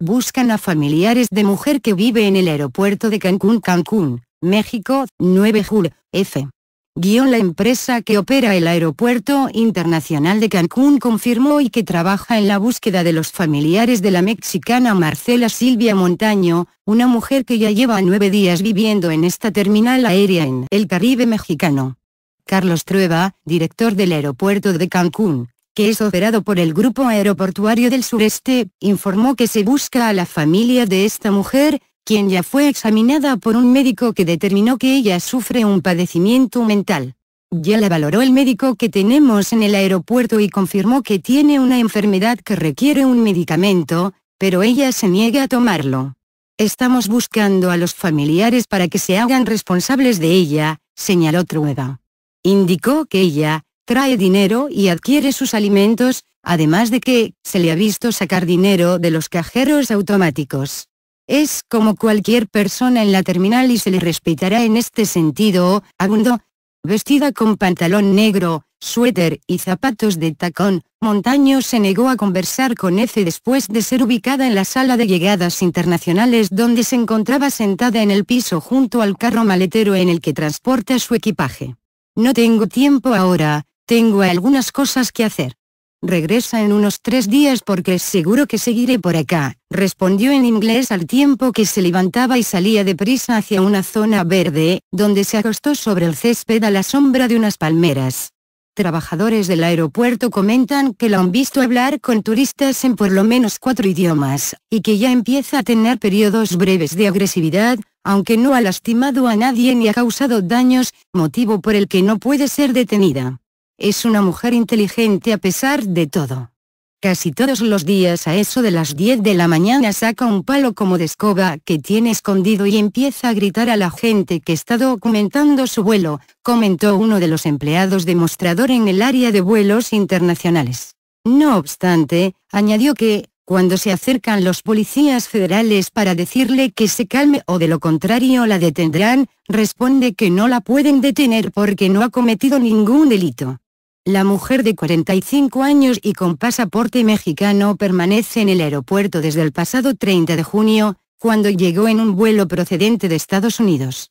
buscan a familiares de mujer que vive en el aeropuerto de Cancún, Cancún, México, 9 Jul, F. Guión la empresa que opera el Aeropuerto Internacional de Cancún confirmó y que trabaja en la búsqueda de los familiares de la mexicana Marcela Silvia Montaño, una mujer que ya lleva nueve días viviendo en esta terminal aérea en el Caribe mexicano. Carlos Trueba, director del aeropuerto de Cancún, que es operado por el Grupo Aeroportuario del Sureste, informó que se busca a la familia de esta mujer, quien ya fue examinada por un médico que determinó que ella sufre un padecimiento mental. Ya la valoró el médico que tenemos en el aeropuerto y confirmó que tiene una enfermedad que requiere un medicamento, pero ella se niega a tomarlo. Estamos buscando a los familiares para que se hagan responsables de ella, señaló Trueba. Indicó que ella, trae dinero y adquiere sus alimentos, además de que, se le ha visto sacar dinero de los cajeros automáticos. Es como cualquier persona en la terminal y se le respetará en este sentido, abundó. Vestida con pantalón negro, suéter y zapatos de tacón, Montaño se negó a conversar con F después de ser ubicada en la sala de llegadas internacionales donde se encontraba sentada en el piso junto al carro maletero en el que transporta su equipaje. No tengo tiempo ahora, tengo algunas cosas que hacer. Regresa en unos tres días porque es seguro que seguiré por acá, respondió en inglés al tiempo que se levantaba y salía deprisa hacia una zona verde, donde se acostó sobre el césped a la sombra de unas palmeras. Trabajadores del aeropuerto comentan que la han visto hablar con turistas en por lo menos cuatro idiomas, y que ya empieza a tener periodos breves de agresividad, aunque no ha lastimado a nadie ni ha causado daños, motivo por el que no puede ser detenida. Es una mujer inteligente a pesar de todo. Casi todos los días a eso de las 10 de la mañana saca un palo como de escoba que tiene escondido y empieza a gritar a la gente que está documentando su vuelo, comentó uno de los empleados de mostrador en el área de vuelos internacionales. No obstante, añadió que, cuando se acercan los policías federales para decirle que se calme o de lo contrario la detendrán, responde que no la pueden detener porque no ha cometido ningún delito. La mujer de 45 años y con pasaporte mexicano permanece en el aeropuerto desde el pasado 30 de junio, cuando llegó en un vuelo procedente de Estados Unidos.